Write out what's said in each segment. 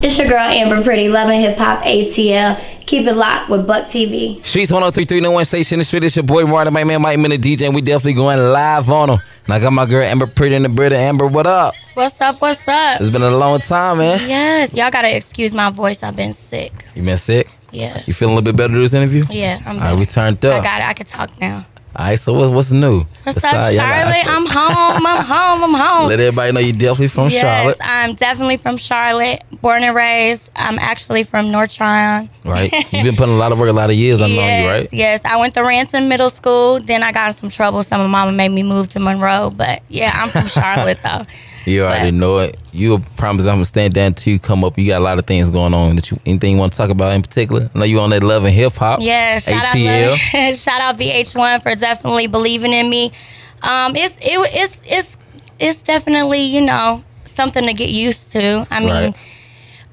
It's your girl Amber Priddy, loving hip hop ATL. Keep it locked with Buck TV. Streetz 1033 no one station. The street. It's your boy Martin, my man Mike Miller DJ, and we definitely going live on them. And I got my girl Amber Priddy in the bird. Amber, what up? What's up? What's up? It's been a long time, man. Yes, y'all gotta excuse my voice. I've been sick. You been sick? Yeah. You feeling a little bit better through this interview? Yeah, I'm. All right, we turned up. I got it. I can talk now. All right, so what, what's new? What's Besides- up, y'all got- Charlotte? I'm home. I'm home. I'm home. Let everybody know you definitely from yes, Charlotte, I'm definitely from Charlotte, born and raised. I'm actually from North Tryon. right? You've been putting a lot of work, a lot of years on yes, you, right? yes. I went to Ranson Middle School. Then I got in some trouble. So my mama made me move to Monroe. But yeah, I'm from Charlotte though. You already But- know it. You promise I'm gonna stand down till you come up. You got a lot of things going on that you anything you want to talk about in particular? I know you on that love and hip hop. Yeah, shout ATL. out, Love- shout out VH1 for definitely believing in me. Um, it's it, it's it's it's definitely you know something to get used to. I mean, Right.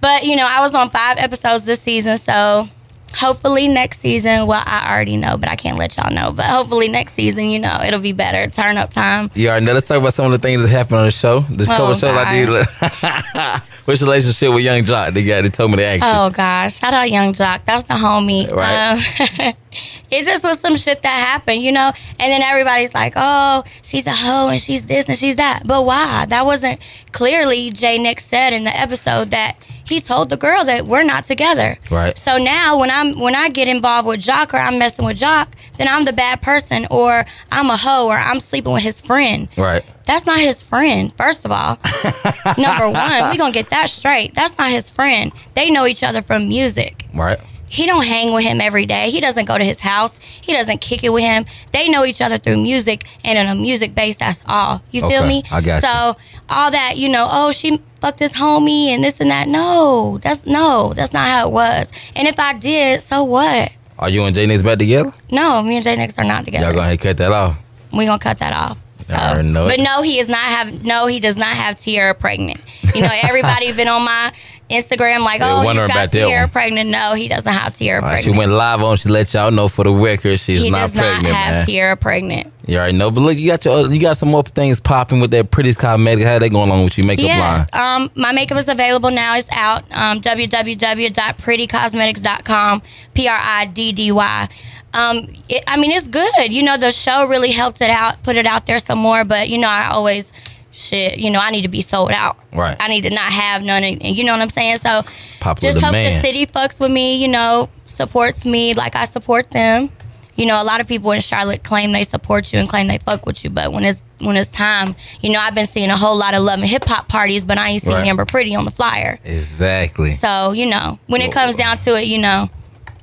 But you know I was on five episodes this season, so hopefully next season. Well, I already know, but I can't let y'all know. But hopefully next season, you know, it'll be better. Turn up time. You already know. Let's talk about some of the things that happened on the show. Couple Oh, of shows I did. Which relationship with Yung Joc? They got. They told me to ask you. Oh gosh, shout out Yung Joc. That's the homie. Right. Um, it just was some shit that happened, you know. And then everybody's like, "Oh, she's a hoe and she's this and she's that." But why? That wasn't clearly Jay Nick said in the episode that he told the girl that we're not together. Right. So now when I'm when I get involved with Joc or I'm messing with Joc, then I'm the bad person or I'm a hoe or I'm sleeping with his friend. Right. That's not his friend, first of all. Number one, we gonna get that straight. That's not his friend. They know each other from music. Right. He don't hang with him every day. He doesn't go to his house. He doesn't kick it with him. They know each other through music and in a music base, that's all. You feel Okay, me? I got you. so all that, you know, oh she fucked this homie and this and that. No, that's no, that's not how it was. And if I did, so what? Are you and Jay Nix back together? No, me and J Nix are not together Y'all gonna cut that off. we gonna cut that off. So, I already know it. but no, he is not have. No, he does not have Tiara pregnant. You know, everybody been on my Instagram like, Yeah, oh, wondering got about that Tiara one. pregnant. No, he doesn't have Tiara pregnant. she went live on. She let y'all know for the record she's he not does not pregnant, have man. Tiara pregnant. You already know. But look, you got your you got some more things popping with that Priddy's Cosmetics. How they going along with your makeup Yeah, line? um, my makeup is available now. It's out. Um, www.priddycosmetics.com. P R I D D Y. Um, it, I mean, it's good. You know, the show really helped it out, put it out there some more. But you know, I always shit. You know, I need to be sold out. Right. I need to not have none. And you know what I'm saying? So Popular just hope the city fucks with me. You know, supports me like I support them. You know, a lot of people in Charlotte claim they support you and claim they fuck with you, but when it's when it's time, you know, I've been seeing a whole lot of love and hip hop parties, but I ain't seen Right. Amber Priddy on the flyer. Exactly. So you know, when it comes down to it, you know,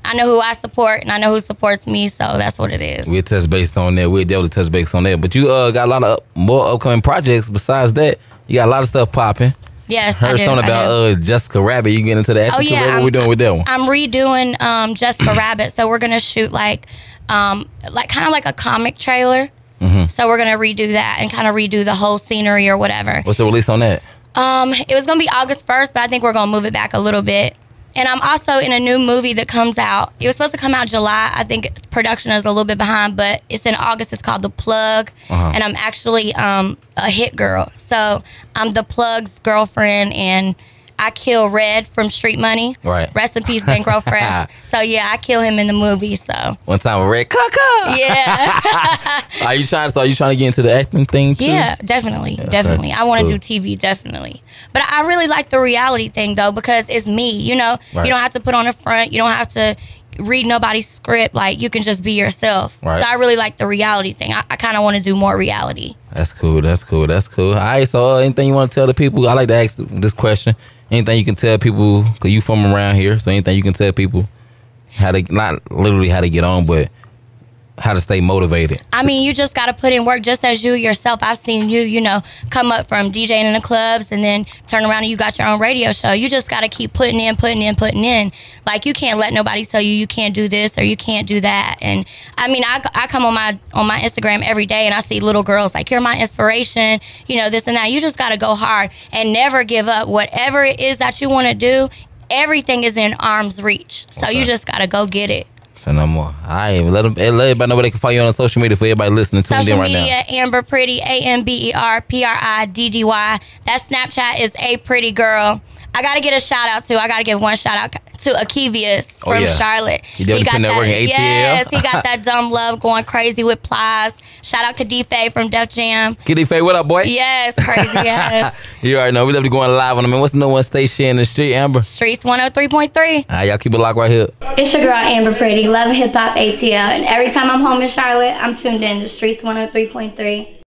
I know who I support and I know who supports me, so that's what it is. We'll touch base on that. We'll definitely touch base on that. But you uh, got a lot of up- more upcoming projects. Besides that, you got a lot of stuff popping. Yes, I Heard do, something I about uh, Jessica Rabbit. You get into the acting Oh, yeah? What I'm- we doing with that one? I'm redoing um, Jessica Rabbit, so we're gonna shoot like, um, like kind of like a comic trailer. Mm-hmm. So we're gonna redo that and kind of redo the whole scenery or whatever. What's the release on that? Um, it was gonna be August first, but I think we're gonna move it back a little bit. And I'm also in a new movie that comes out. It was supposed to come out July. I think production is a little bit behind, but it's in August. It's called The Plug, Uh-huh. and I'm actually um, a hit girl. So I'm the Plug's girlfriend, and I kill Red from Street Money. Right. Rest in peace, Bankroll Fresh. so yeah, I kill him in the movie. So One time with Red Cucka. yeah, Are you trying? So are you trying to get into the acting thing too? Yeah, definitely, definitely. I want to Cool. do TV, definitely. But I really like the reality thing though because it's me. You know, Right. you don't have to put on a front. You don't have to read nobody's script. Like you can just be yourself. Right. So I really like the reality thing. I, I kind of want to do more reality. That's cool. That's cool. That's cool. All right. So, uh, anything you want to tell the people? I like to ask this question. Anything you can tell people because you from around here. So, anything you can tell people how to not literally how to get on, but how to stay motivated. I mean, you just got to put in work just as you yourself. I've seen you, you know, come up from DJing in the clubs and then turn around and you got your own radio show. You just got to keep putting in, putting in, putting in. Like you can't let nobody tell you you can't do this or you can't do that. And I mean, I, I come on my on my Instagram every day and I see little girls like you're my inspiration, you know, this and that. You just got to go hard and never give up. Whatever it is that you want to do, everything is in arm's reach. So you just got to go get it. So no more. All right. Let them. Let everybody know where they can find you on social media for everybody listening to Social them right media, now. Amber Priddy, A M B E R P R I D D Y. That Snapchat is A Priddy Girl. I gotta get a shout out to. I gotta give one shout out to Akivius from Oh, from yeah. Charlotte. He definitely putting that work in ATL. Yes, he got that dumb love going crazy with Plies. Shout out Kadife from Def Jam. Kitty Faye, what up, boy? Yes, crazy ass. You already know we definitely going live on them. Man, what's the number one station in the street, Amber? Streetz 103.3. All right, y'all keep it locked right here. It's your girl Amber Priddy, love hip hop ATL, and every time I'm home in Charlotte, I'm tuned in to Streetz 103.3.